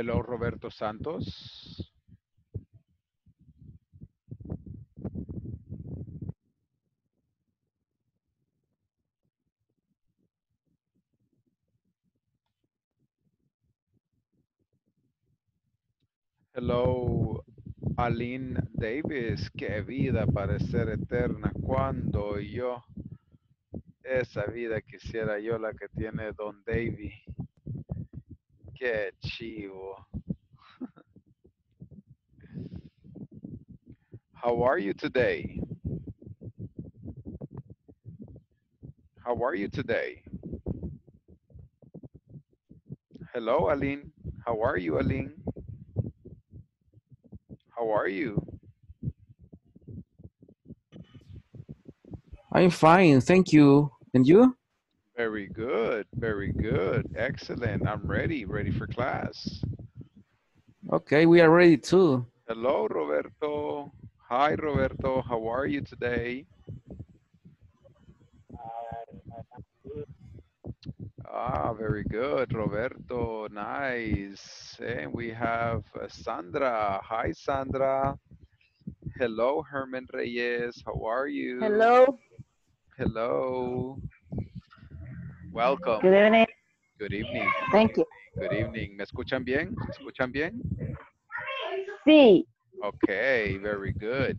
Hello, Roberto Santos. Hello, Aline Davis. Qué vida parecer eterna. Cuando yo, esa vida quisiera yo la que tiene Don Davy. Qué chivo. How are you today? How are you today? Hello, Aline. How are you, Aline? How are you? I'm fine, thank you. And you? Very good, very good. Excellent. I'm ready, ready for class. Okay, we are ready too. Hello, Roberto. Hi, Roberto. How are you today? Ah, very good, Roberto. Nice. And we have uh, Sandra. Hi, Sandra. Hello, Herman Reyes. How are you? Hello, Hello. Welcome. good evening. Good evening. Thank you. Good evening. ¿Me escuchan bien? ¿Me escuchan bien? Sí, Okay, very good.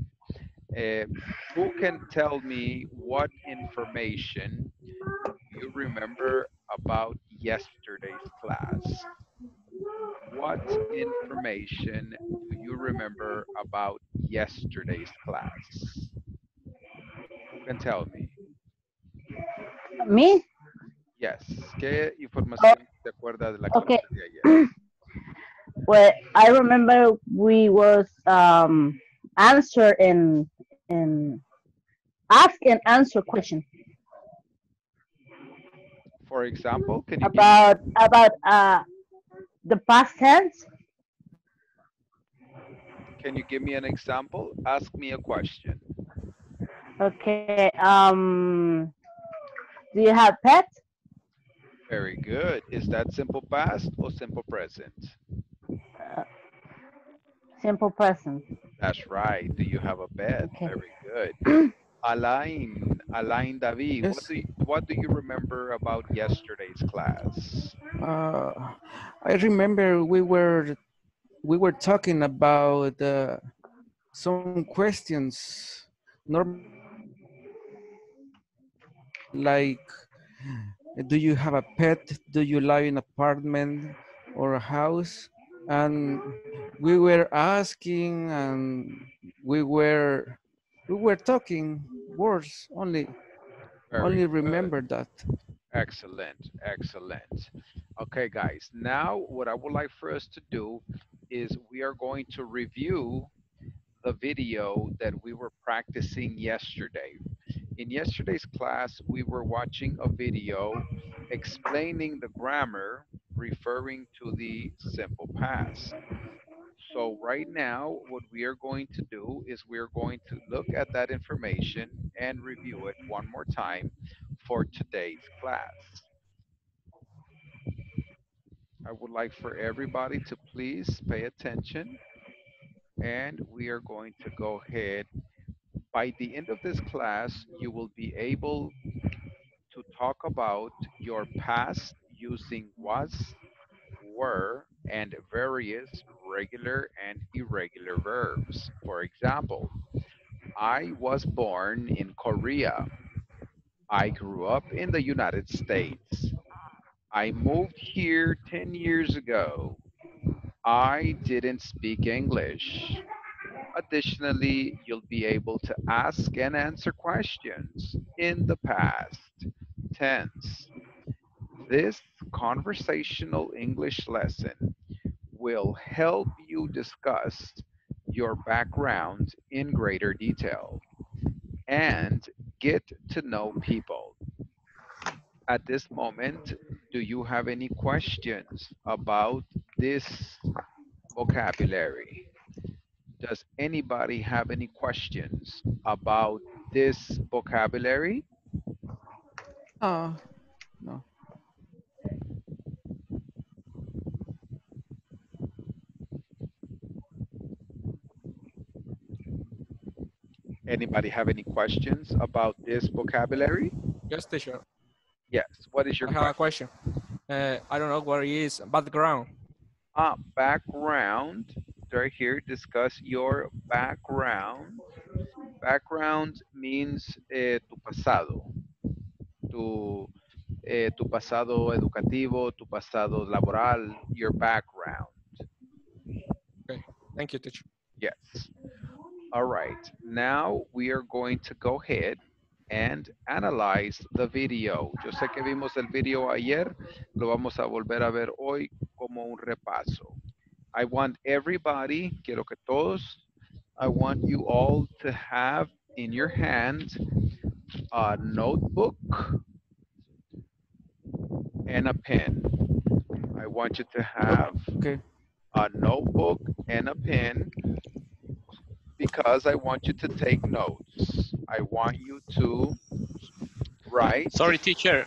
Uh, who can tell me what information you remember about yesterday's class? What information do you remember about yesterday's class? Who can tell me? me. Yes. ¿Qué información te acuerdas de la Okay. clase de ayer? Well, I remember we was um answer and and ask and answer question For example, can you give about about uh the past tense. Can you give me an example? Ask me a question. Okay. Um, do you have pets? Very good. Is that simple past or simple present? Simple present. That's right. Do you have a pet? Okay. Very good. Alain, Alain David, what do, you, what do you remember about yesterday's class? Uh, I remember we were we were talking about uh, some questions, norm like, do you have a pet? Do you live in an apartment or a house? And we were asking, and we were we were talking words only. Very only good. remember that. Excellent, excellent. Okay, guys, now what I would like for us to do is we are going to review the video that we were practicing yesterday. In yesterday's class, we were watching a video explaining the grammar referring to the simple past. So right now, what we are going to do is we are going to look at that information and review it one more time for today's class. I would like for everybody to please pay attention and we are going to go ahead. By the end of this class, you will be able to talk about your past using was, were, and various regular and irregular verbs. For example, I was born in Korea. I grew up in the United States. I moved here 10 years ago. I didn't speak English. Additionally, you'll be able to ask and answer questions in the past tense. This conversational English lesson will help you discuss your background in greater detail and get to know people. At this moment, do you have any questions about this vocabulary? does anybody have any questions about this vocabulary? Oh, no. Anybody have any questions about this vocabulary? Yes, teacher. Yes, what is your I have question? a question. Uh, I don't know what it is, background. Ah, background Right here, discuss your background. Background means eh, tu pasado. Tu, eh, tu pasado educativo, tu pasado laboral, your background. Okay, Thank you, teacher. Yes. All right. Now we are going to go ahead and analyze the video. Yo sé que vimos el video ayer, lo vamos a volver a ver hoy como un repaso. I want everybody, quiero que todos, I want you all to have in your hand a notebook and a pen. I want you to have Okay. a notebook and a pen because I want you to take notes. I want you to write. Sorry, teacher.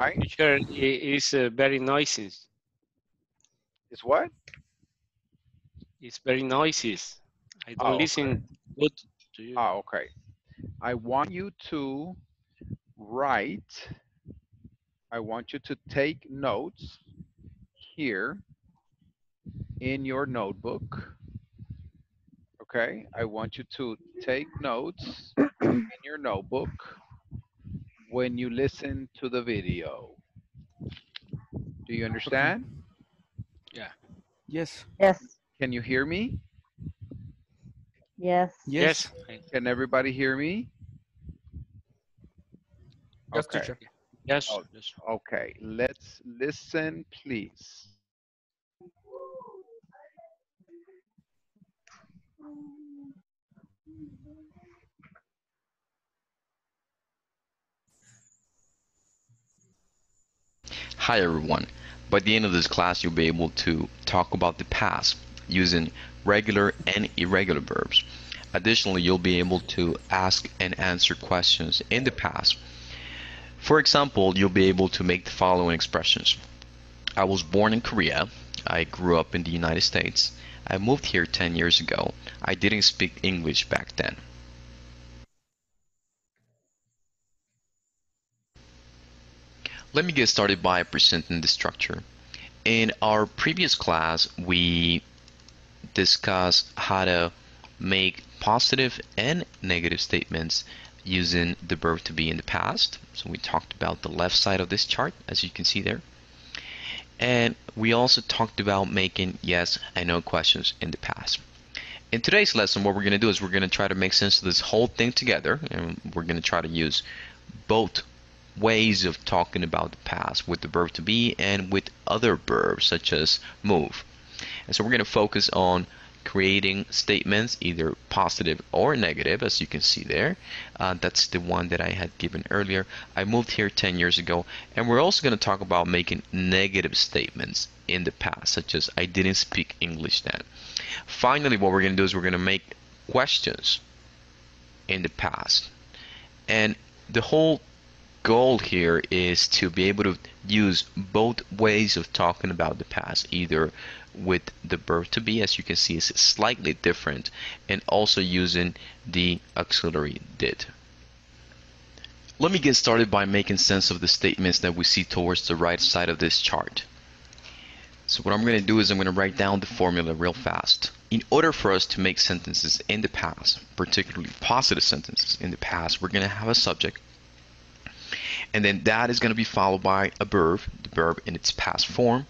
Right? Teacher i- is uh, very noisy. Is what? It's very noisy. I don't Oh, okay. listen good to you. Ah, okay. I want you to write. I want you to take notes here in your notebook. Okay, I want you to take notes in your notebook when you listen to the video. Do you understand? Yeah. Yes. Yes. Can you hear me? Yes. Yes. I- Can everybody hear me? Yes, Okay. teacher. Yes. Oh. yes. Okay, let's listen, please. Hi everyone. By the end of this class, you'll be able to talk about the past using regular and irregular verbs. Additionally, you'll be able to ask and answer questions in the past. For example, you'll be able to make the following expressions. I was born in Korea. I grew up in the United States. I moved here 10 years ago. I didn't speak English back then. Let me get started by presenting the structure. In our previous class, we discussed how to make positive and negative statements using the verb to be in the past. So we talked about the left side of this chart, as you can see there. And we also talked about making yes and no questions in the past. In today's lesson, what we're going to do is we're going to try to make sense of this whole thing together, and we're going to try to use both ways of talking about the past with the verb to be and with other verbs such as move. And so we're going to focus on creating statements either positive or negative as you can see there. Uh, that's the one that I had given earlier. I moved here 10 years ago and we're also going to talk about making negative statements in the past such as I didn't speak English then. Finally what we're going to do is we're going to make questions in the past. And the whole goal here is to be able to use both ways of talking about the past, either with the verb to be, as you can see, is slightly different, and also using the auxiliary did. Let me get started by making sense of the statements that we see towards the right side of this chart. So what I'm going to do is I'm going to write down the formula real fast. In order for us to make sentences in the past, particularly positive sentences in the past, we're going to have a subject and then that is going to be followed by a verb, the verb in its past form,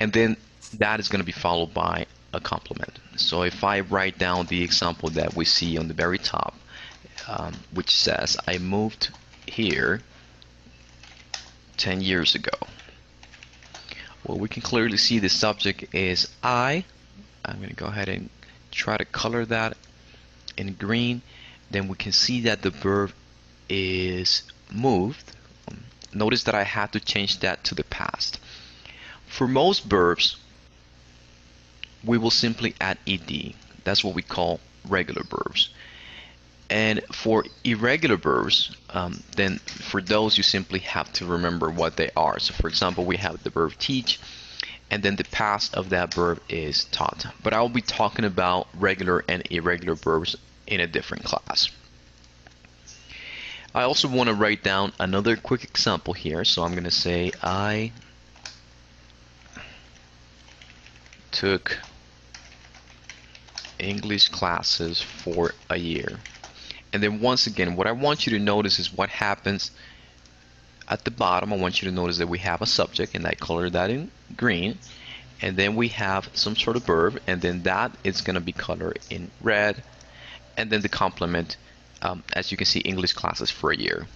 and then that is going to be followed by a complement. So if I write down the example that we see on the very top, um, which says I moved here 10 years ago. Well, we can clearly see the subject is I. I'm going to go ahead and try to color that in green. Then we can see that the verb is moved. Notice that I had to change that to the past. For most verbs, we will simply add ed. That's what we call regular verbs. And for irregular verbs, um, then for those you simply have to remember what they are. So for example, we have the verb teach, and then the past of that verb is taught. But I will be talking about regular and irregular verbs in a different class. I also want to write down another quick example here. So I'm going to say I took English classes for a year. And then once again, what I want you to notice is what happens at the bottom. I want you to notice that we have a subject and I color that in green. And then we have some sort of verb and then that is going to be colored in red. And then the complement um, as you can see, English classes for a year.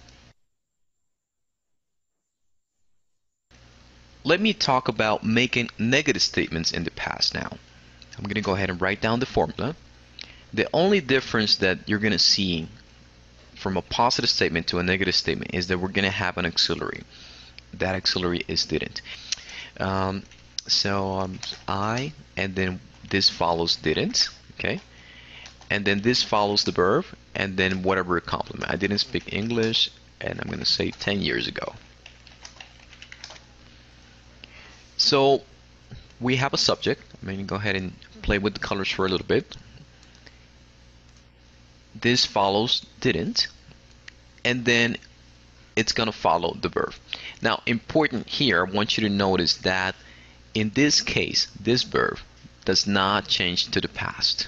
Let me talk about making negative statements in the past now. I'm going to go ahead and write down the formula. The only difference that you're going to see from a positive statement to a negative statement is that we're going to have an auxiliary. That auxiliary is didn't. Um, so um, I, and then this follows didn't, okay? And then this follows the verb, and then whatever complement. I didn't speak English, and I'm going to say 10 years ago. So we have a subject. I'm going to go ahead and play with the colors for a little bit. This follows didn't, and then it's going to follow the verb. Now, important here, I want you to notice that in this case, this verb does not change to the past.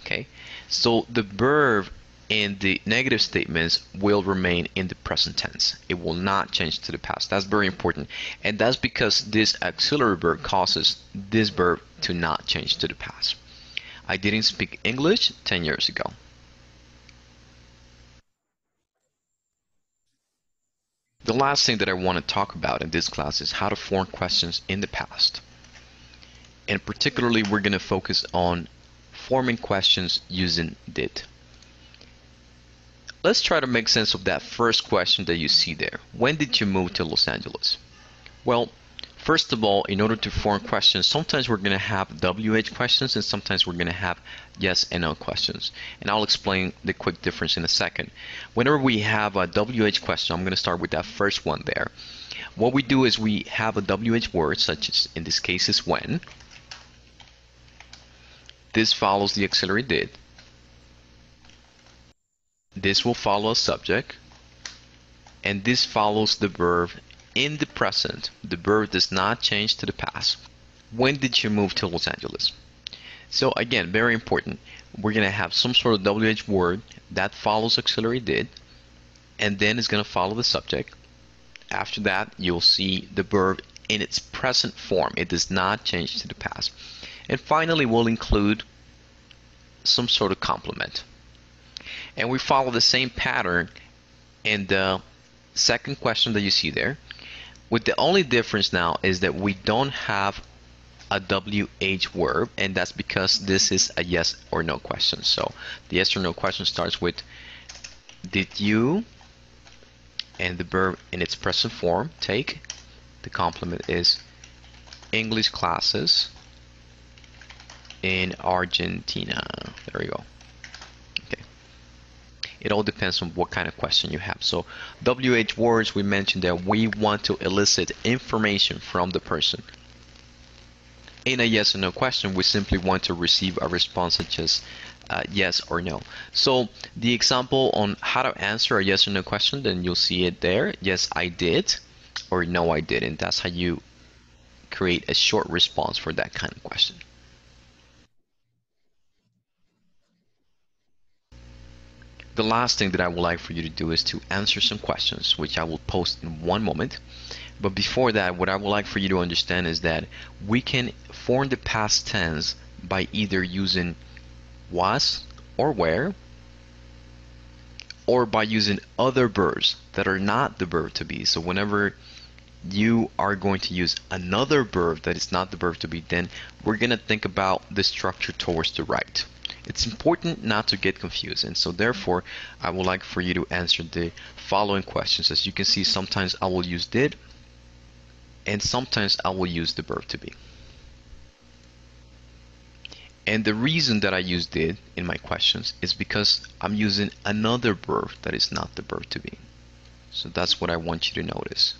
Okay, so the verb in the negative statements will remain in the present tense. It will not change to the past. That's very important. And that's because this auxiliary verb causes this verb to not change to the past. I didn't speak English 10 years ago. The last thing that I want to talk about in this class is how to form questions in the past. And particularly, we're going to focus on forming questions using did. Let's try to make sense of that first question that you see there. When did you move to Los Angeles? Well, first of all, in order to form questions, sometimes we're going to have WH questions and sometimes we're going to have yes and no questions. And I'll explain the quick difference in a second. Whenever we have a WH question, I'm going to start with that first one there. What we do is we have a WH word, such as in this case is when. This follows the auxiliary did. This will follow a subject. And this follows the verb in the present. The verb does not change to the past. When did you move to Los Angeles? So again, very important. We're going to have some sort of WH word that follows auxiliary did. And then it's going to follow the subject. After that, you'll see the verb in its present form. It does not change to the past. And finally, we'll include some sort of complement. And we follow the same pattern in the second question that you see there. With the only difference now is that we don't have a WH verb, and that's because this is a yes or no question. So the yes or no question starts with Did you, and the verb in its present form, take. The complement is English classes in Argentina. There we go. It all depends on what kind of question you have. So WH words, we mentioned that we want to elicit information from the person. In a yes or no question, we simply want to receive a response such as uh, yes or no. So the example on how to answer a yes or no question, then you'll see it there. Yes, I did, or no, I didn't. That's how you create a short response for that kind of question. The last thing that I would like for you to do is to answer some questions, which I will post in one moment. But before that, what I would like for you to understand is that we can form the past tense by either using was or were, or by using other verbs that are not the verb to be. So whenever you are going to use another verb that is not the verb to be, then we're going to think about the structure towards the right. It's important not to get confused and so therefore I would like for you to answer the following questions. As you can see sometimes I will use did and sometimes I will use the verb to be. And the reason that I use did in my questions is because I'm using another verb that is not the verb to be. So that's what I want you to notice.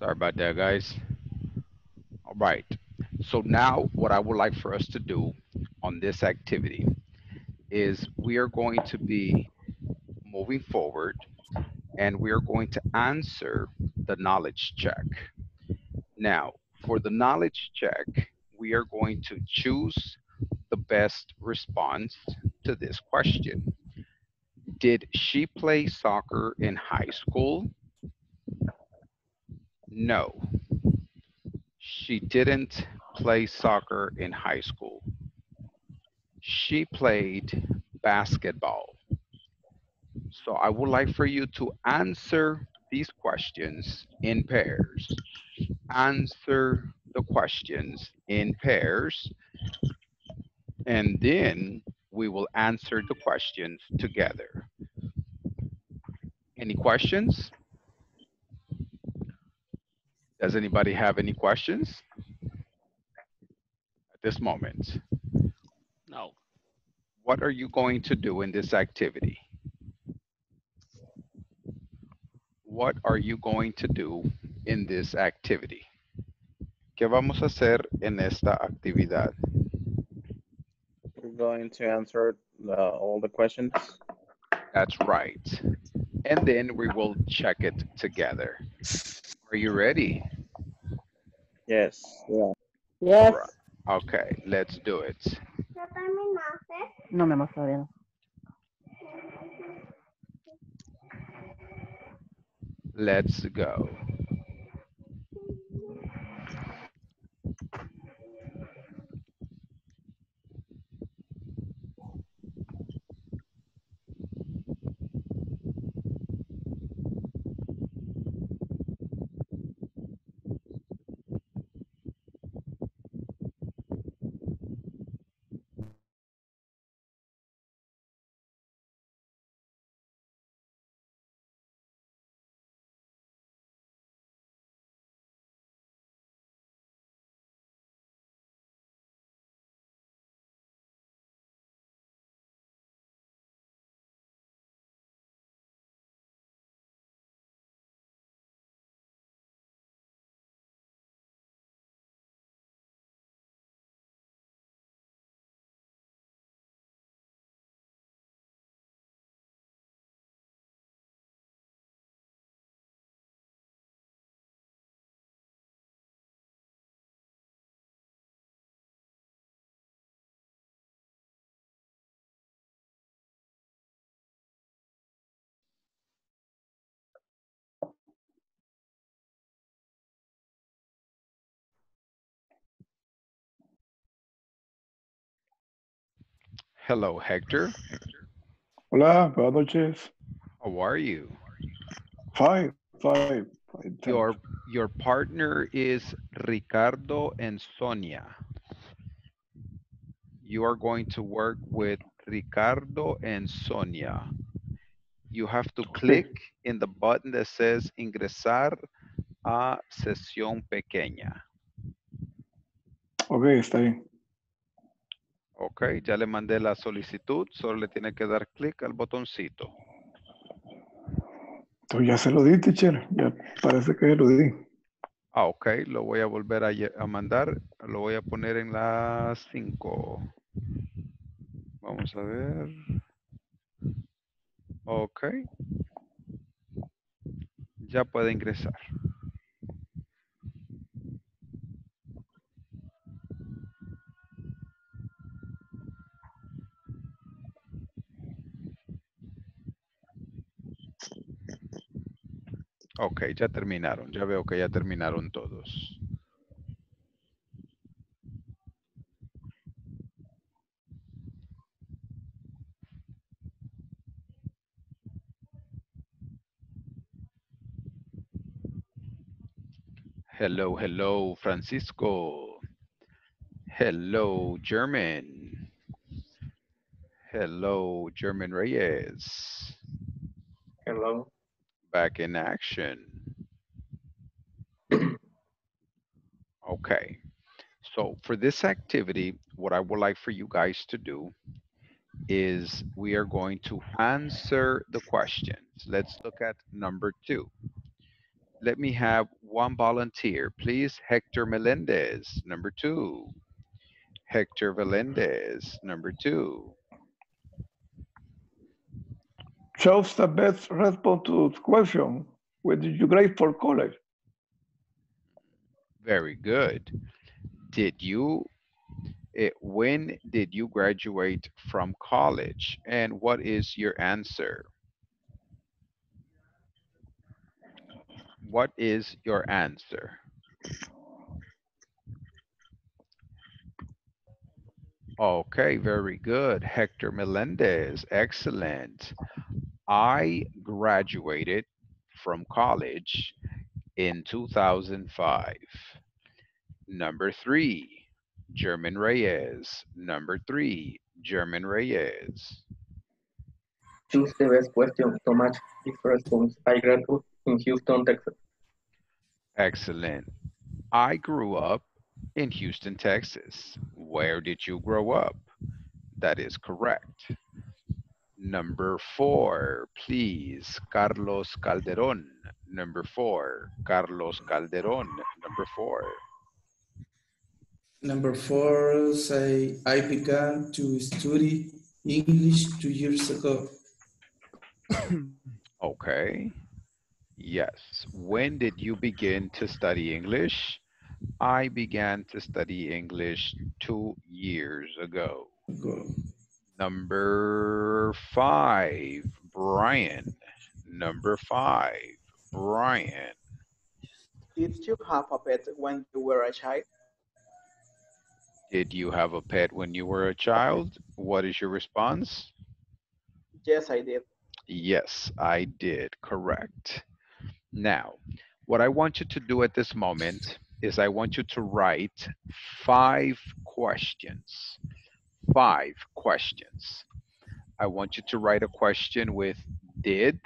Sorry about that, guys. All right. So now what I would like for us to do on this activity is we are going to be moving forward and we are going to answer the knowledge check. Now, for the knowledge check, we are going to choose the best response to this question. Did she play soccer in high school? No. She didn't play soccer in high school. She played basketball. So I would like for you to answer these questions in pairs. Answer the questions in pairs. And then we will answer the questions together. Any questions? Does anybody have any questions? At this moment, No. what are you going to do in this activity? What are you going to do in this activity? ¿Qué vamos a hacer en esta actividad? We're going to answer the, all the questions. That's right. And then we will check it together. Are you ready? Yes. Yeah. Yes. Okay, let's do it. No, mi amor, todavía. Let's go. Hello, Hector. Hola, buenas noches. How are you? Fine, fine. fine, Your your partner is Ricardo and Sonia. You are going to work with Ricardo and Sonia. You have to click in the button that says ingresar a sesión pequeña. Ok, está bien. Ok, ya le mandé la solicitud, solo le tiene que dar clic al botoncito. Entonces ya se lo di, teacher. Ya parece que se lo di. Ah, ok, lo voy a volver a mandar. Lo voy a poner en las 5. Vamos a ver. Ok. Ya puede ingresar. Ok, ya terminaron. Ya veo que ya terminaron todos. Hello, hello, Francisco. Hello, German. Hello, German Reyes. Hello. Back in action. Okay. So for this activity, what I would like for you guys to do is we are going to answer the questions. Let's look at number two. Let me have one volunteer, please. Hector Melendez, number two. Hector Melendez, number two. Chose the best response to the question. What did you grade for college? Very good. Did you, eh, when did you graduate from college? And what is your answer? What is your answer? Okay, very good. Hector Melendez, excellent. I graduated from college in 2005. Number three, German Reyes. Number three, German Reyes. Choose the best question to match this response. I graduated in Houston, Texas. Excellent. I grew up in Houston, Texas. Where did you grow up? That is correct. Number four, please, Carlos Calderon. Number four, Carlos Calderon. Number four. Number four, say I began to study English two years ago. Okay. Yes. When did you begin to study English? I began to study English two years ago. Go. Number five, Brian. Number five, Brian. Did you have a pet when you were a child? Did you have a pet when you were a child? What is your response? Yes, I did. Yes, I did. Correct. Now, what I want you to do at this moment is I want you to write five questions. Five questions. I want you to write a question with did,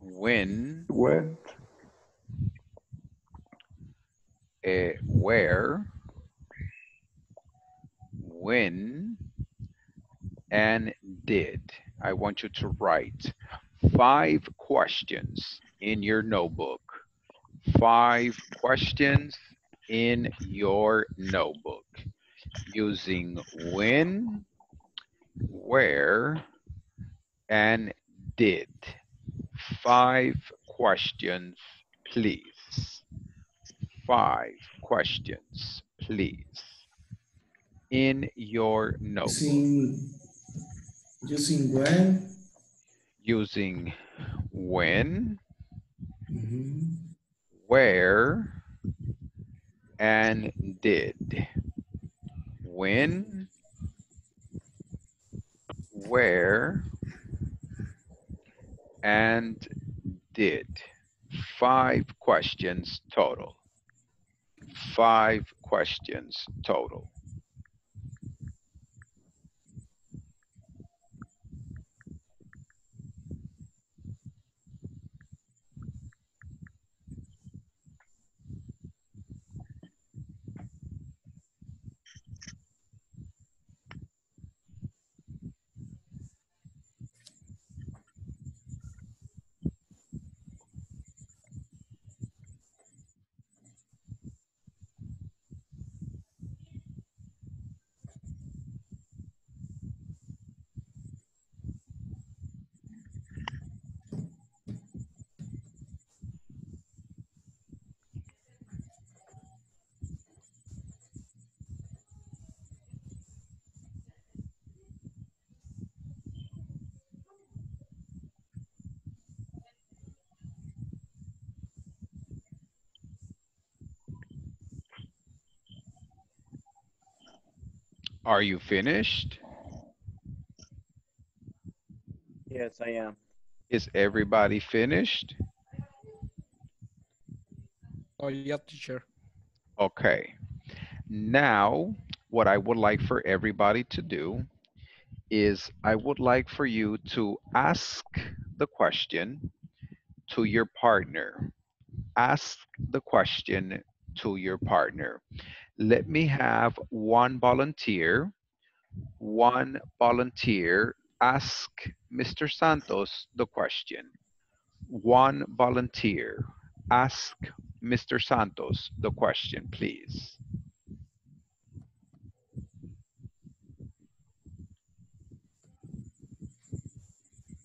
when, When, eh, where, when, and did. I want you to write five questions in your notebook. Five questions in your notebook using when, where, and did. Five questions, please. Five questions, please. In your notebook Using, using when? using when, Mhm. where, and did. When, where, and did. Five questions total. Five questions total. Are you finished? Yes, I am. Is everybody finished? Oh, yeah, teacher. Okay. Now, what I would like for everybody to do is I would like for you to ask the question to your partner. Ask the question to your partner. Let me have one volunteer. One volunteer ask Mr. Santos the question. one volunteer. Ask Mr. Santos the question, please.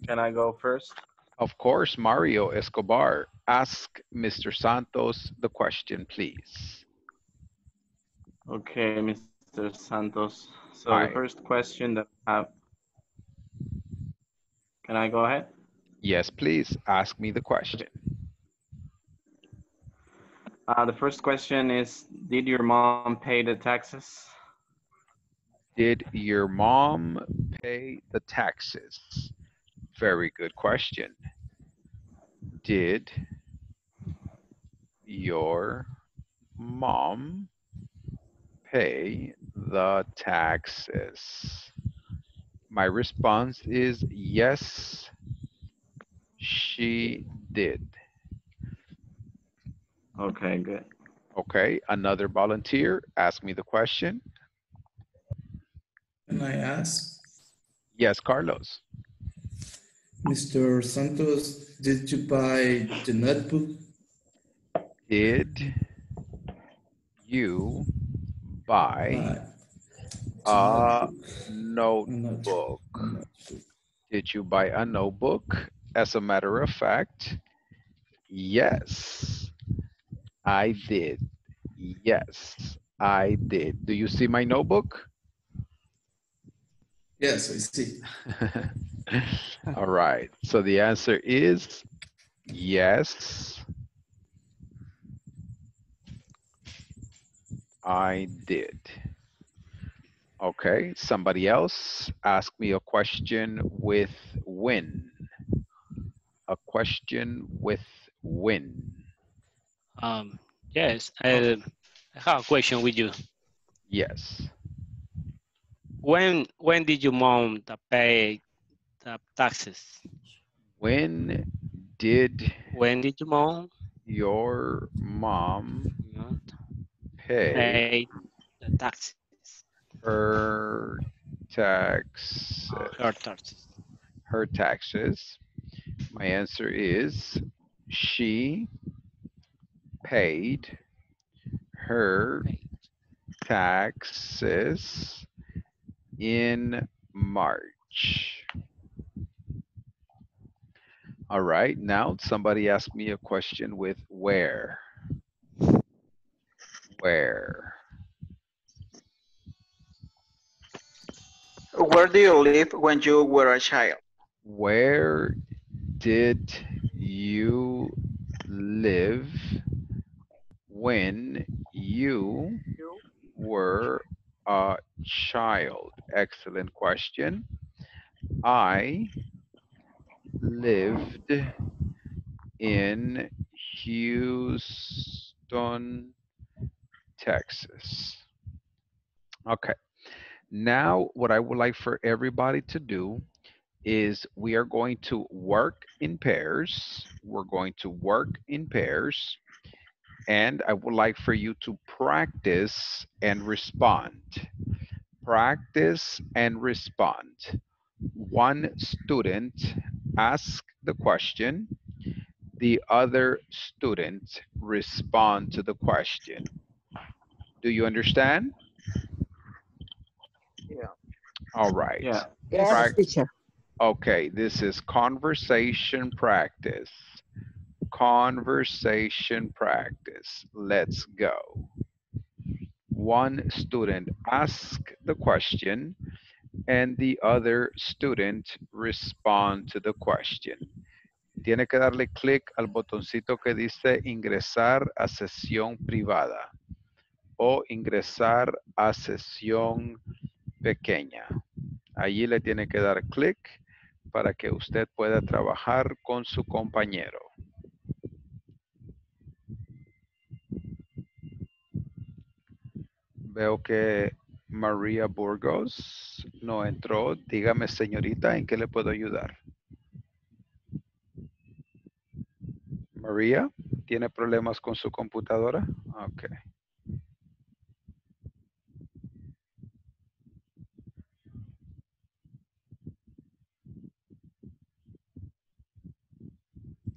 Can I go first? Of course, Mario Escobar. Ask Mr. Santos the question, please. Okay, Mr. Santos. So the first question that I have. Can I go ahead? Yes, please. Ask me the question. Uh, the first question is, did your mom pay the taxes? Did your mom pay the taxes? Very good question. Did your mom pay the taxes? My response is yes, she did. Okay, good. Okay, another volunteer, ask me the question. Can I ask, Yes, Carlos. Mr. Santos, did you buy the notebook? Did you buy a? Notebook. Did you buy a notebook? As a matter of fact, yes, I did. Yes, I did. Do you see my notebook? Yes, I see. All right. So the answer is yes, I did. Okay, somebody else ask me a question with when. A question with when. Um, yes, uh, I have a question with you. Yes. When when did your mom the pay the taxes? When did When did your mom your mom pay the taxes? her taxes? Her taxes. her taxes? My answer is she paid her taxes in March. All right, now somebody asked me a question with where. Where? Where do you live when you were a child? Where did you live when you were a child? Excellent question. I lived in Houston, Texas. Okay. Now, what I would like for everybody to do is we are going to work in pairs. We're going to work in pairs. And I would like for you to practice and respond. Practice and respond. One student ask the question. The other student respond to the question. Do you understand? Yeah. All right. Yeah. Yes, Prac- teacher. Okay, this is conversation practice. Conversation practice. Let's go. One student ask the question and the other student respond to the question. Tiene que darle clic al botoncito que dice ingresar a sesión privada o ingresar a sesión pequeña. Allí le tiene que dar clic para que usted pueda trabajar con su compañero. Veo que María Burgos no entró. Dígame, señorita, ¿en qué le puedo ayudar? María, ¿tiene problemas con su computadora? Ok.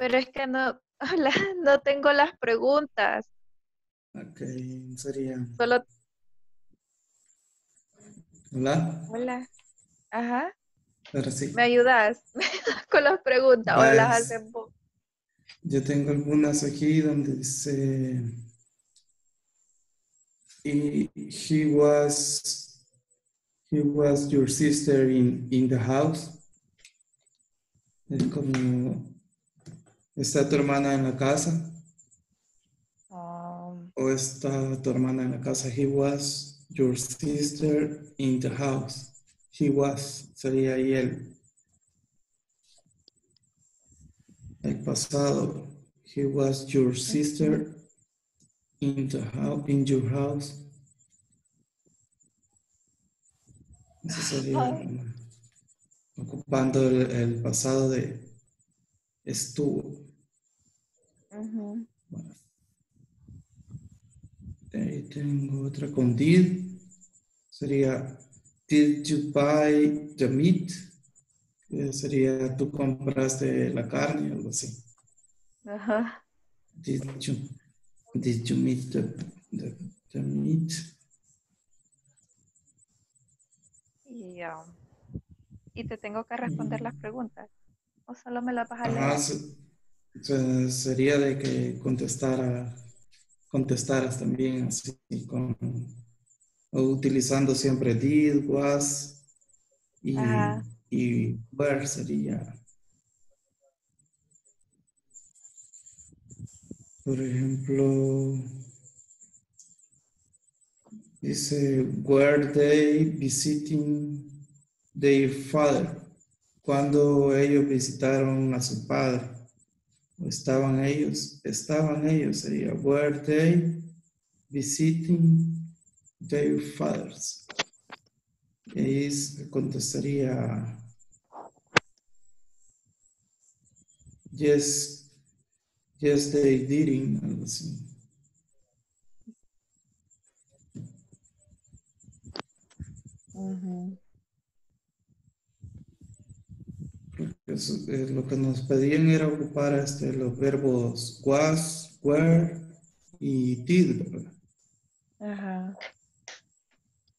Pero es que no, hola, no tengo las preguntas. Ok, sería. Solo, Hola, hola. Ajá. ahora sí. ¿Me ayudas? ¿Me ayudas con las preguntas o las Pues, hacen vos? Yo tengo algunas aquí donde dice. He, he was he was your sister in, in the house. Es como está tu hermana en la casa Um, o está tu hermana en la casa. He was your sister in the house. He was sería ahí el el pasado. He was your sister in the house in your house. Eso sería ocupando el, el pasado de estuvo. ujú. Bueno. Ahí tengo otra con did. Sería Did you buy the meat? Eh, sería tú compraste la carne, algo así. Ajá. Did you, did you meet the, the, the meat? Y, um, y te tengo que responder las preguntas. ¿O solo me las vas a leer? Ajá, se- se- sería de que contestara, contestaras también así, con, utilizando siempre did, was y, Ajá. y where sería. Por ejemplo, dice, were they visiting their father? Cuando ellos visitaron a su padre. ¿O estaban ellos? Estaban ellos, sería, were they visiting their fathers? Y contestaría, yes, yes they didn't, algo así. Ujú. Lo que nos pedían era ocupar este, los verbos was, were y did, ¿verdad? Ajá.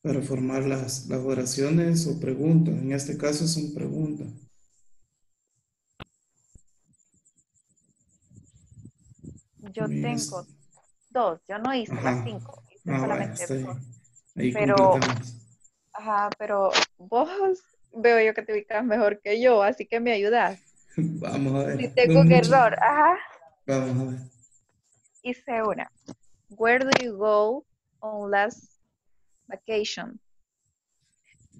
Para formar las, las oraciones o preguntas. En este caso son preguntas. Yo tengo dos. Yo no hice las Ajá. cinco. Hice Ah, solamente dos. Ahí Pero-. Ajá, pero vos veo yo que te ubicas mejor que yo, así que me ayudas. Vamos a ver. Si tengo un error, ajá. Vamos a ver. Hice una. Where do you go on last vacation?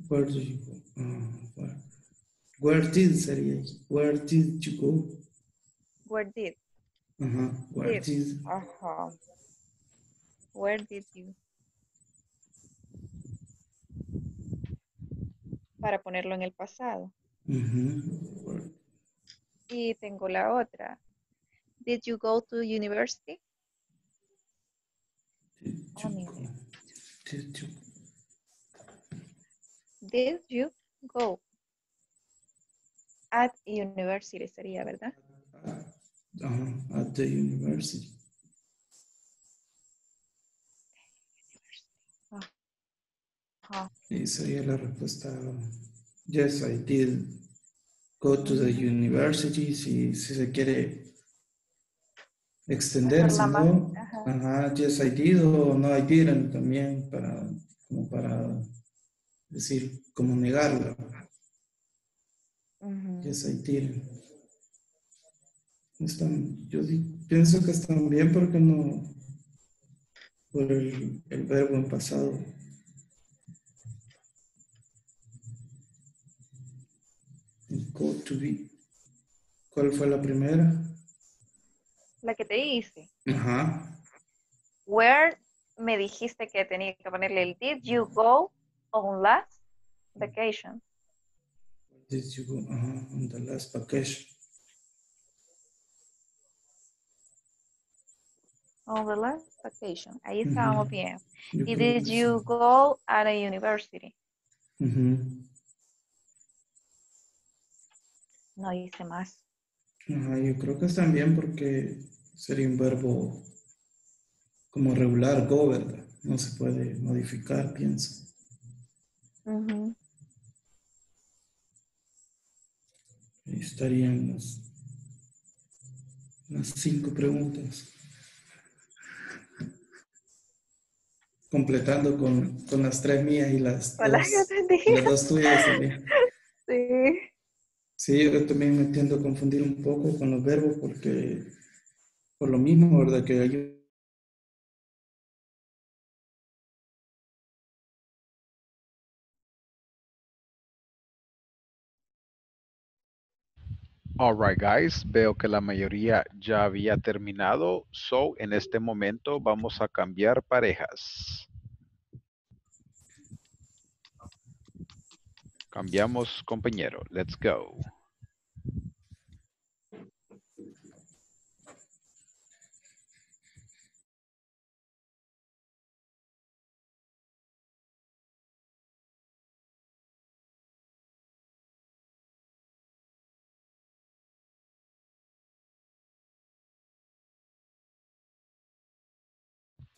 Where do you go? Ah, where, where did sería? Where did you go? Where did? Ajá. Where Did. Ajá. Where did you? Para ponerlo en el pasado. Y tengo la otra. Did you go to university? did Oh, you go? Did you Did you go? At university sería, ¿verdad? Ajá, at the university. Ajá. Y sería la respuesta. Yes, I did go to the university. Si, si se quiere extender, si Hacerla más, no, ajá. ajá, yes, I did o no, I didn't también para, como para decir, como negarla. Yes, I didn't. Están, yo pienso que están bien porque no, por el, el verbo en pasado. Go to be. ¿Cuál fue la primera? La que te hice. Ajá. Where me dijiste que tenía que ponerle el did you go on last vacation? Did you go ajá, on the last vacation? On the last vacation. Ahí estábamos Ujú. bien. Yo Y did you go at a university? Ujú. No hice más. Ajá, yo creo que están bien porque sería un verbo como regular, go, ¿verdad? No se puede modificar, pienso. Ahí estarían las, las cinco preguntas. Completando con, con las tres mías y las, dos, las dos tuyas también. Sí. Sí, yo también me tiendo a confundir un poco con los verbos porque por lo mismo, ¿verdad? Que hay All right, guys. Veo que la mayoría ya había terminado. So, en este momento vamos a cambiar parejas. Cambiamos compañero. Let's go.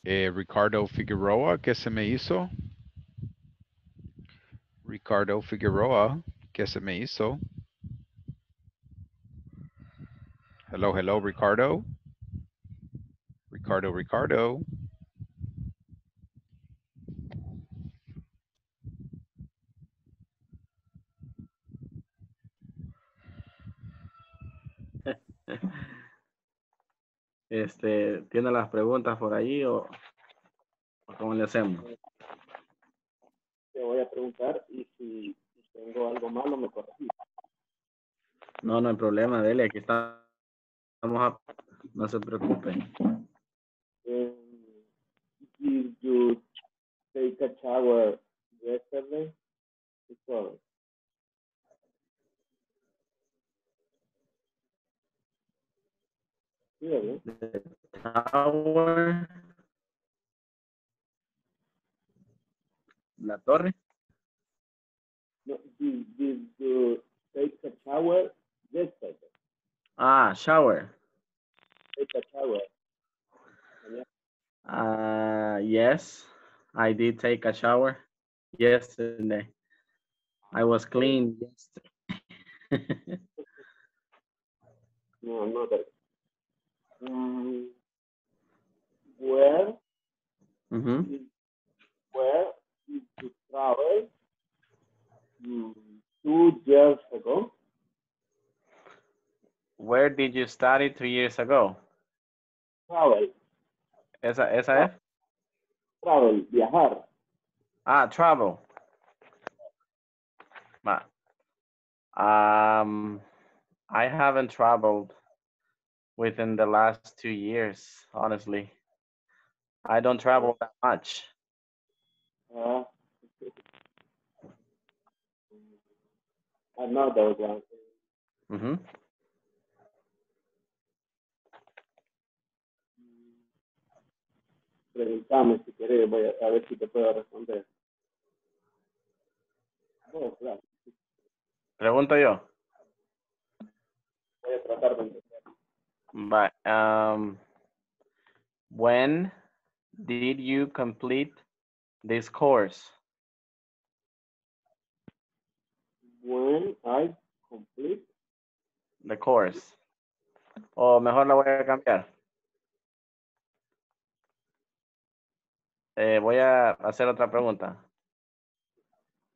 Eh, Ricardo Figueroa, ¿qué se me hizo? Ricardo Figueroa, ¿qué se me hizo? Hello, hello, Ricardo. Ricardo, Ricardo. Este, ¿tiene las preguntas por ahí o, o cómo le hacemos? Te voy a preguntar y si tengo algo malo me corregís. No, no hay problema, dele, aquí está- estamos, a- no se preocupe. Um, did you take a shower yesterday? ¿verdad? Tower. La torre. No, did, did you take a shower yesterday? Ah, shower. Take a shower. Uh, yes, I did take a shower yesterday. I was clean yesterday. No, no, that. Um, where Mhm. did, where did you travel mm, two years ago? Where did you study two years ago? Travel, Esa, esa es. travel, viajar. Ah, travel. Um, I haven't traveled within the last two years, honestly. I don't travel that much. Uh, another one. Mhm. Preguntame si querés, voy a, a ver si te puedo responder. Oh, claro, Pregunto yo. voy a tratar de entender. But um, when did you complete this course? When I complete, The course. O mejor la voy a cambiar. Eh, voy a hacer otra pregunta.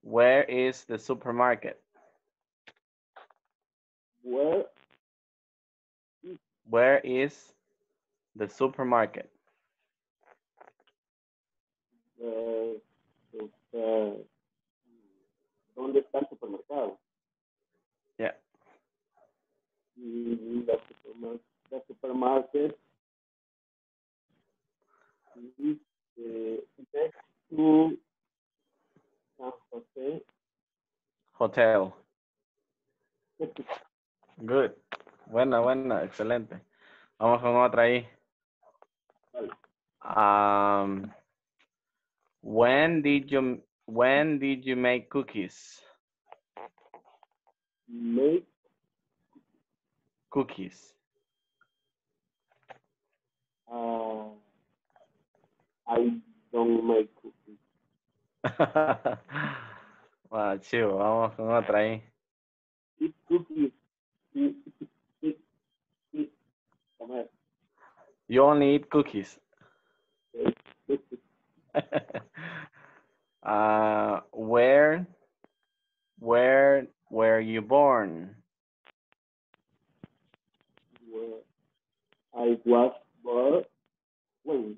Where is the supermarket? where Where is the supermarket? Eh, este, ¿dónde está el supermercado? Yeah. Mm, The supermarket, the supermarket next to San Jose. Hotel. Good. Buena, buena, excelente. Vamos con otra ahí. Um, when did you when did you make cookies? Make cookies? Uh, I don't make cookies. bueno, chivo, vamos con otra ahí. Eat cookies. Eat, eat, eat. Comer. You only eat cookies. uh, where, where were you born? Where I was born. When?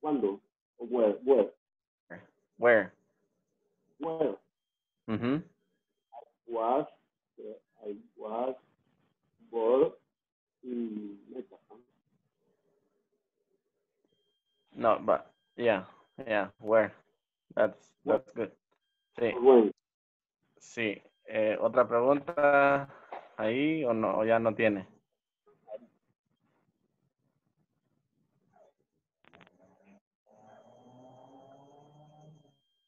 Cuando? Where? Where? Where? Where? Mm-hmm. Was uh, I was born in Mexico. No, but yeah, yeah, where? That's that's good. Sí, When? sí. Eh, ¿Otra pregunta ahí o no? ¿O ya no tiene?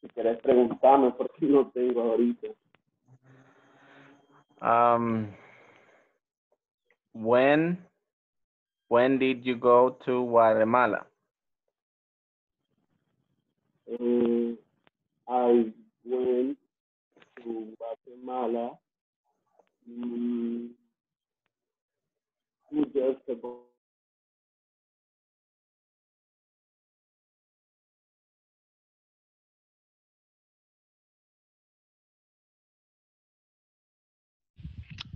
Si querés preguntarme porque no tengo ahorita. Um, when when did you go to Guatemala? I went to Guatemala two years ago.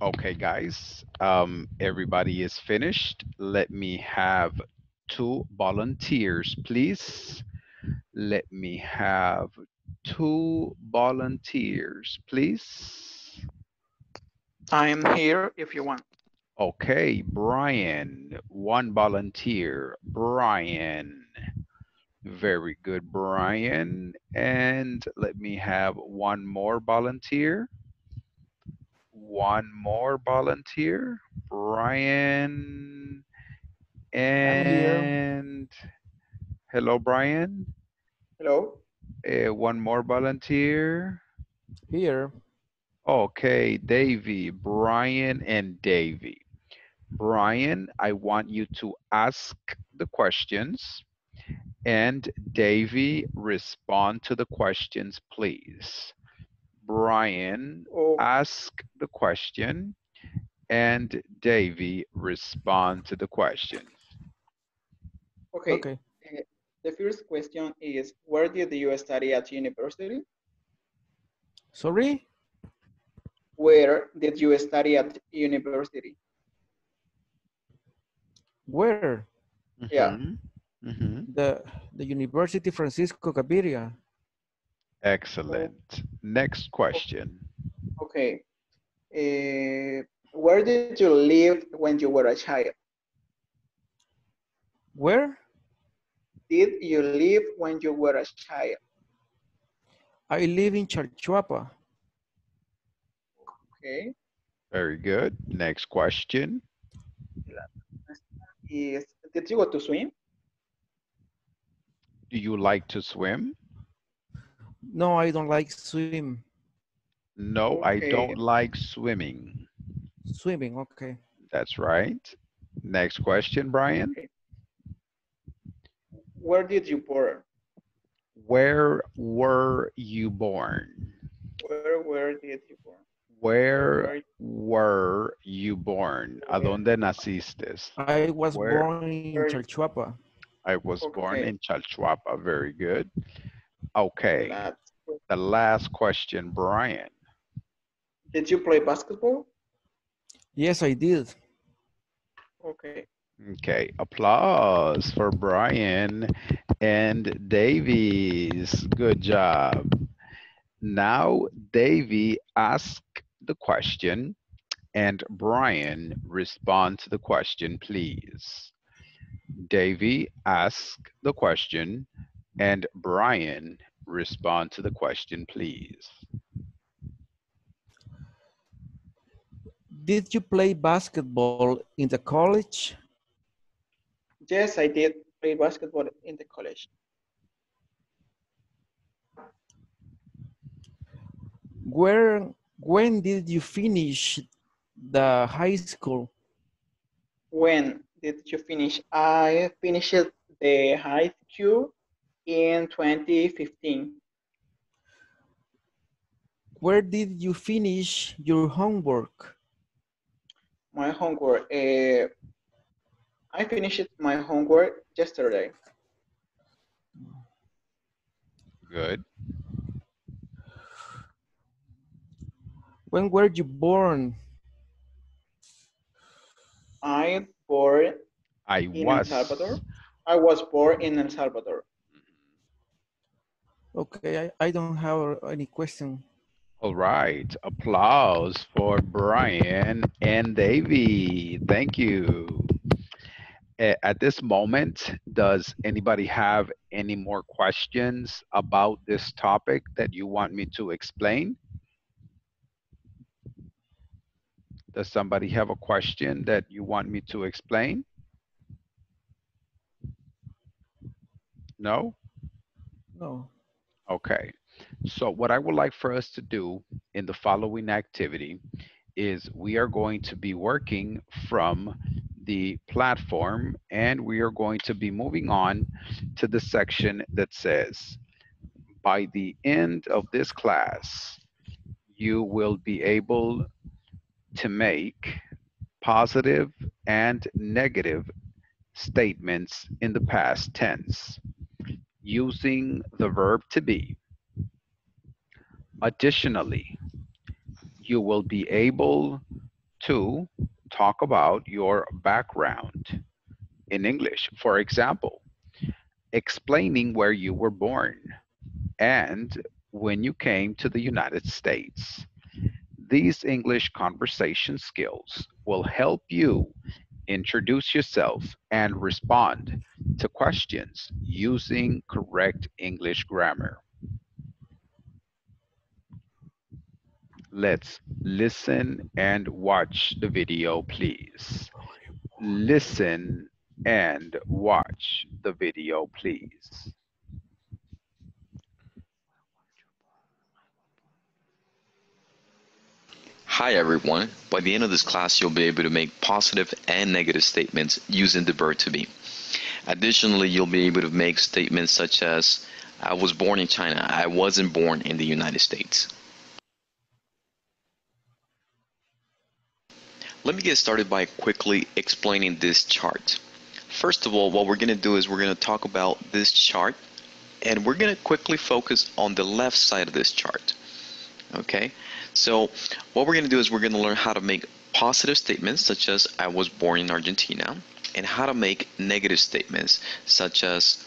Okay, guys, um, everybody is finished. Let me have two volunteers, please. Let me have two volunteers, please. I'm here if you want. Okay, Brian, one volunteer. Brian. Very good, Brian. And let me have one more volunteer. One more volunteer. Brian. And hello, Brian. Hello. Uh, one more volunteer. Here. Okay, Davy, Brian, and Davy. Brian, I want you to ask the questions and Davy, respond to the questions, please. Brian, Oh, ask the question and Davy, respond to the questions. okay. Okay. The first question is, where did you study at university? Sorry? Where did you study at university? Where? Yeah. Mhm, mhm. The the University Francisco Gavidia. Excellent. Next question. Okay. Uh, where did you live when you were a child? Where? Did you live when you were a child? I live in Chalchuapa. Okay. Very good. Next question. Is, did you go to swim? Do you like to swim? No, I don't like swim. No, I don't like swimming. Swimming, okay. That's right. Next question, Brian. Okay. Where did you born? Where were you born? Where where did you born? Where were you born? ¿A dónde naciste? I was Where? born in Where- Chalchuapa. I was born in Chalchuapa. Very good. Okay, That's- the last question, Brian. Did you play basketball? Yes, I did. Okay. Okay, applause for Brian and Davies. Good job. Now, Davy, ask the question and Brian, respond to the question, please. Davy, ask the question and Brian, respond to the question, please. Did you play basketball in the college? Yes, I did play basketball in the college. Where when did you finish the high school? when did you finish? I finished the high school in 2015. Where did you finish your homework? My homework, uh, I finished my homework yesterday. Good. When were you born? I born I in was. El Salvador. I was born in El Salvador. Okay, I, I don't have any question. All right. Applause for Brian and Davy. Thank you. At this moment, does anybody have any more questions about this topic that you want me to explain? Does somebody have a question that you want me to explain? No? No. Okay. So what I would like for us to do in the following activity is we are going to be working from the platform and we are going to be moving on to the section that says, by the end of this class, you will be able to make positive and negative statements in the past tense using the verb to be. Additionally, you will be able to talk about your background in English. For example, explaining where you were born and when you came to the United States. These English conversation skills will help you introduce yourself and respond to questions using correct English grammar. Let's listen and watch the video, please. Listen and watch the video, please. Hi everyone. By the end of this class, you'll be able to make positive and negative statements using the verb to be. Additionally, you'll be able to make statements such as, I was born in China. I wasn't born in the United States. Let me get started by quickly explaining this chart. First of all, what we're going to do is we're going to talk about this chart and we're going to quickly focus on the left side of this chart. Okay, so what we're going to do is we're going to learn how to make positive statements such as I was born in Argentina and how to make negative statements such as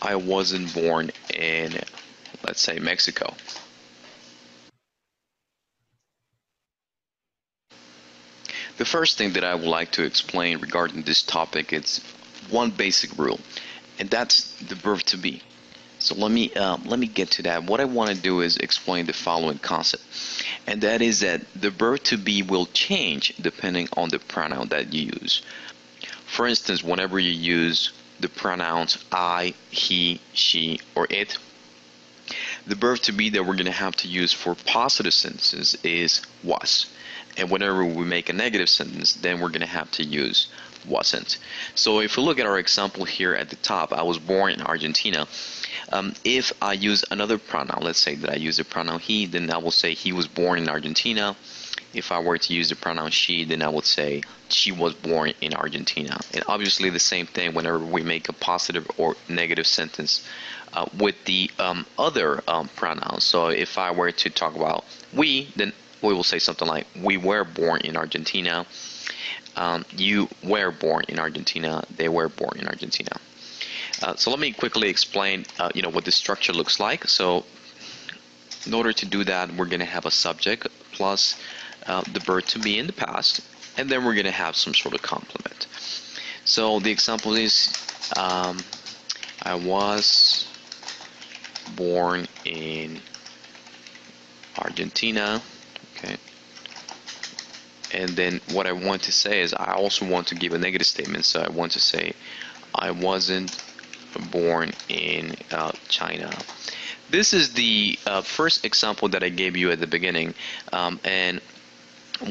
I wasn't born in, let's say, Mexico. The first thing that I would like to explain regarding this topic is one basic rule, and that's the verb to be. So let me um, let me get to that. What I want to do is explain the following concept, and that is that the verb to be will change depending on the pronoun that you use. For instance, whenever you use the pronouns I, he, she, or it, the verb to be that we're going to have to use for positive sentences is was. And whenever we make a negative sentence, then we're going to have to use wasn't. So if we look at our example here at the top, I was born in Argentina. Um, if I use another pronoun, let's say that I use the pronoun he, then I will say he was born in Argentina. If I were to use the pronoun she, then I would say she was born in Argentina. And obviously the same thing whenever we make a positive or negative sentence uh, with the um, other um, pronouns. So if I were to talk about we, then we will say something like we were born in Argentina. Um, you were born in Argentina. They were born in Argentina. Uh, so let me quickly explain, uh, you know, what the structure looks like. So in order to do that, we're going to have a subject plus uh, the verb to be in the past, and then we're going to have some sort of complement. So the example is, um, I was born in Argentina. And then what I want to say is I also want to give a negative statement. So I want to say I wasn't born in uh, China. This is the uh, first example that I gave you at the beginning. Um, and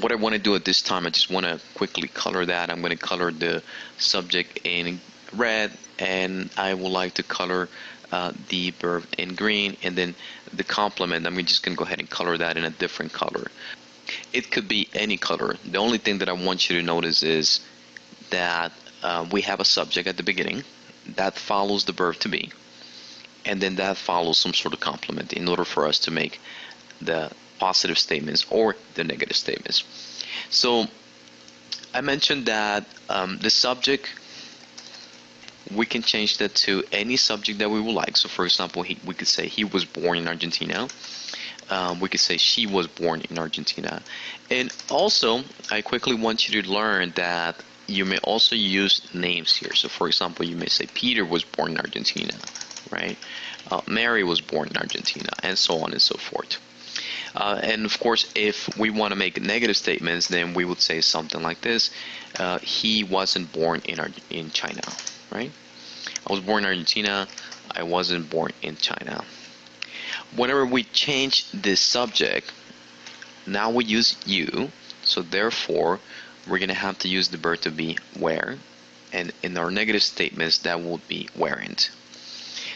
what I want to do at this time, I just want to quickly color that. I'm going to color the subject in red, and I would like to color uh, the verb in green, and then the complement, I'm just going to go ahead and color that in a different color. It could be any color. The only thing that I want you to notice is that uh, we have a subject at the beginning that follows the verb to be, and then that follows some sort of complement in order for us to make the positive statements or the negative statements. So I mentioned that um, the subject we can change that to any subject that we would like. So for example, he, we could say he was born in Argentina. Um, we could say she was born in Argentina. And also, I quickly want you to learn that you may also use names here. So for example, you may say Peter was born in Argentina, right? Uh, Mary was born in Argentina, and so on and so forth. Uh, and of course, if we want to make negative statements, then we would say something like this: uh, He wasn't born in Ar in China, right? I was born in Argentina. I wasn't born in China. Whenever we change the subject, now we use you. So therefore, we're going to have to use the verb to be where. And in our negative statements, that would be weren't.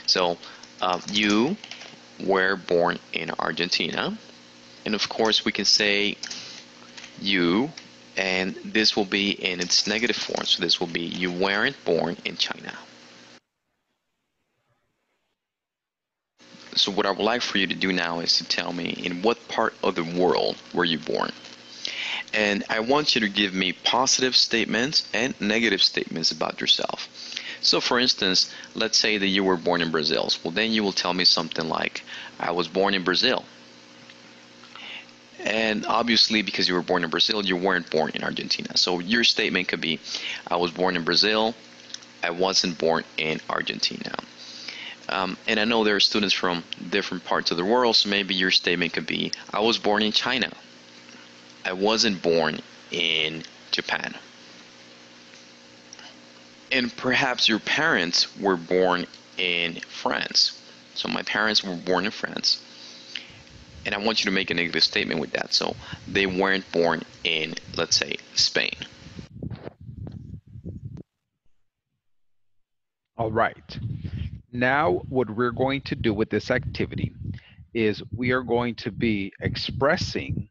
So uh, you were born in Argentina. And of course, we can say you, and this will be in its negative form. So this will be you weren't born in China. So what I would like for you to do now is to tell me in what part of the world were you born? And I want you to give me positive statements and negative statements about yourself. So for instance, let's say that you were born in Brazil. Well, then you will tell me something like, I was born in Brazil. And obviously, because you were born in Brazil, you weren't born in Argentina. So your statement could be, I was born in Brazil. I wasn't born in Argentina. Um, and I know there are students from different parts of the world, so maybe your statement could be, I was born in China. I wasn't born in Japan. And perhaps your parents were born in France. So my parents were born in France. And I want you to make a negative statement with that. So they weren't born in, let's say, Spain. All right. Now, what we're going to do with this activity is we are going to be expressing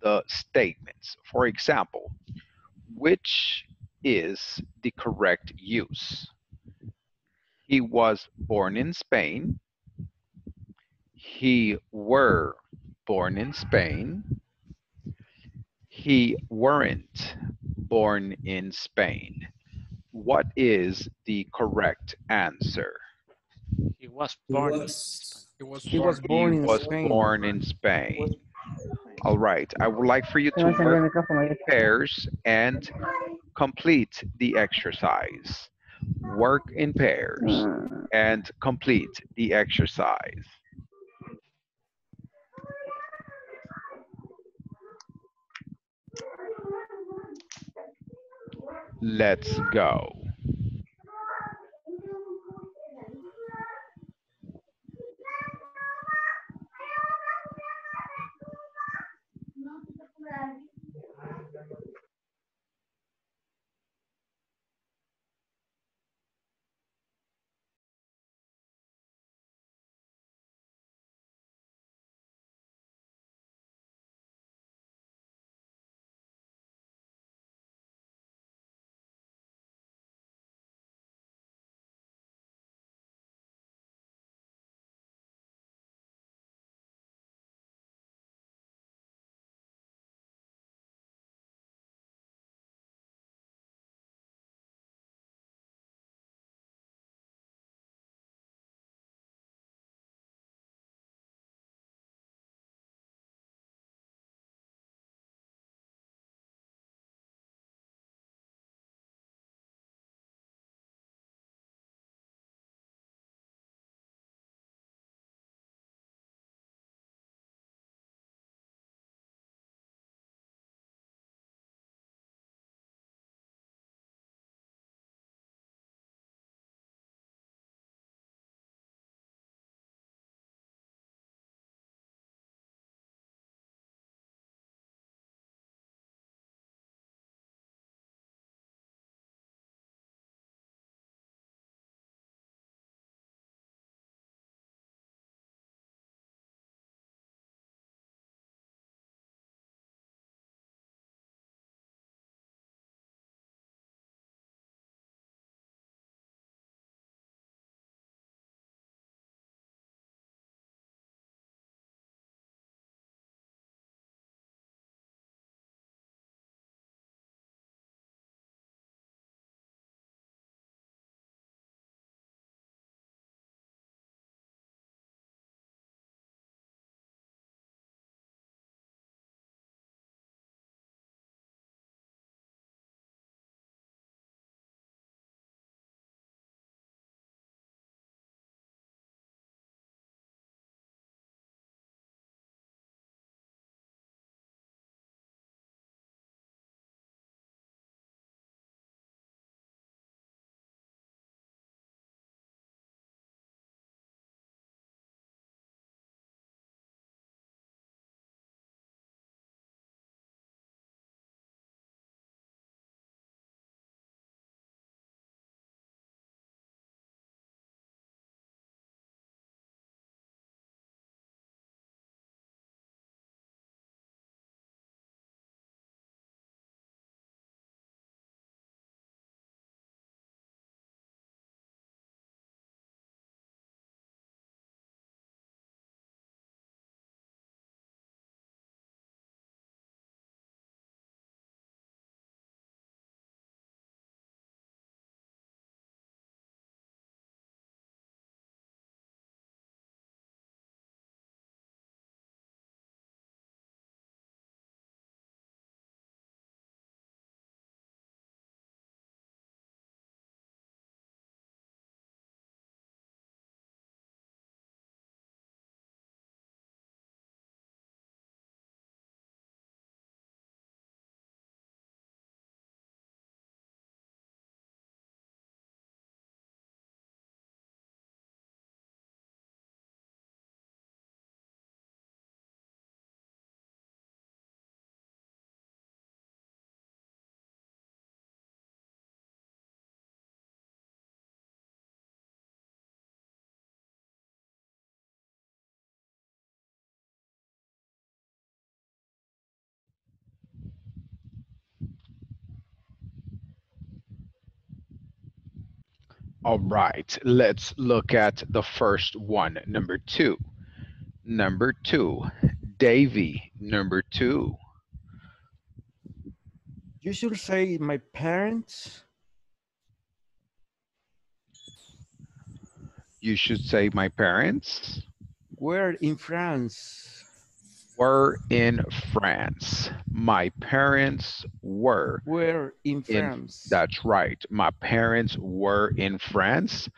the statements. For example, which is the correct use? He was born in Spain. He were born in Spain. He weren't born in Spain. What is the correct answer? He was He born. was, He was He born. was born he in was Spain. born in Spain. All right. I would like for you to me encendió el work pairs and complete the exercise. Work in pairs Mm, and complete the exercise. Let's go. All right, let's look at the first one, number two. Number two, Davy, number two. You should say my parents. You should say my parents were in France. Were in France. My parents were. Were in in- France. that's right. My parents were in France.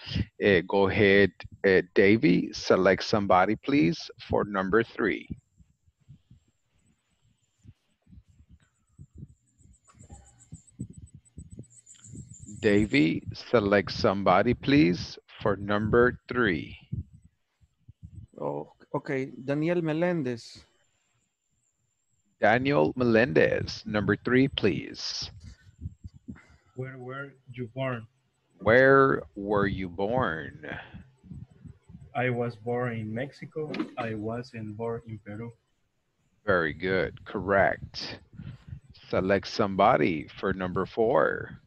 Eh, go ahead, uh, Davy. Select somebody, please, for number three. Davy, select somebody, please, for number three. Oh, okay. Daniel Melendez. Daniel Melendez, number three, please. Where were you born? Where were you born? I was born in Mexico. I wasn't born in Peru. Very good, correct. Select somebody for number four.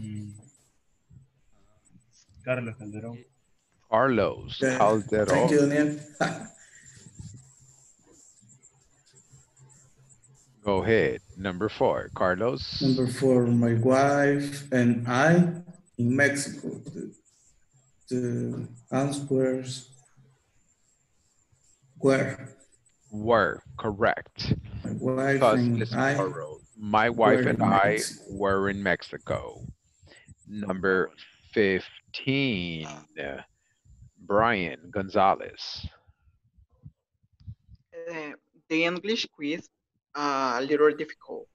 Mm. Carlos Calderón. Carlos Yeah, Calderon. Thank you, Daniel. Go ahead, number four, Carlos. Number four, my wife and I in Mexico. The, the answers were Were, correct. my wife Because and listen, I. Carlos, my wife and I Mexico. were in Mexico. Number 15, uh, Brian Gonzalez. Uh, the English quiz uh, a little difficult.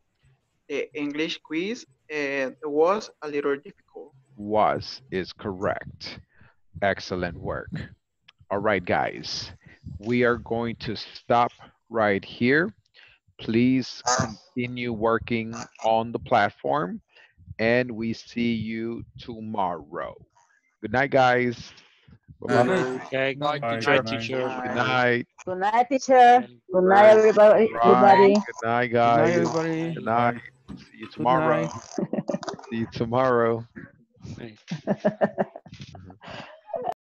The English quiz uh, was a little difficult. Was is correct. Excellent work. All right, guys, we are going to stop right here. Please continue working on the platform and we see you tomorrow. Good night, guys. Bye-bye. Okay, Bye, good teacher. night, teacher. Good night. Good night, teacher. Good night, everybody. Right. everybody. Good night, Good night, guys. everybody. Good night. See you tomorrow. See you tomorrow. Hey.